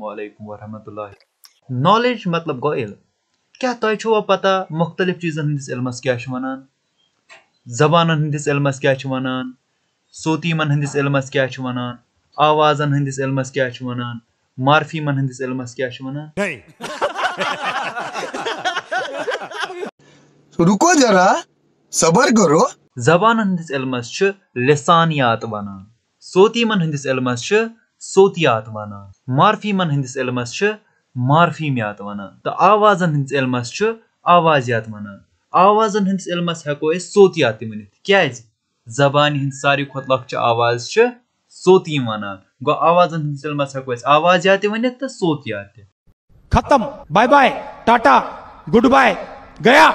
वालेकुम वरहमतुल्लाह नॉलेज मतलब गो इल्म क्या तय छो पता मुख्तलिफ़ चीज़न हंदिस इल्मस क्या वनान जबानन हंदिस इल्मस क्या वनान सोतीमन हंदिस इल्मस क्या वनान आवाजन हंदिस इल्मस क्या वनान मार्फीमन हंदिस इल्मस क्या वनान रुको जरा सबर करो जबान हंदिस इल्मस लिसानियात वनान सोतीमन हंदिस इल्मस सोतियात वनान मार्फीमन हंदिस इल्मस मार्फीमियात वनान तो आवाजन हंदिस इल्मस आवाजियात वनान आवाजन हंदिस इल्मस हेको सोतियात वन क्या जबान हंद सारी खुद लक्च आवाज़ सोती वनान गो आवाजन हंदिस इल्मस हेको आवाजियात वन तो सोतियात खत्म bye bye tata goodbye गया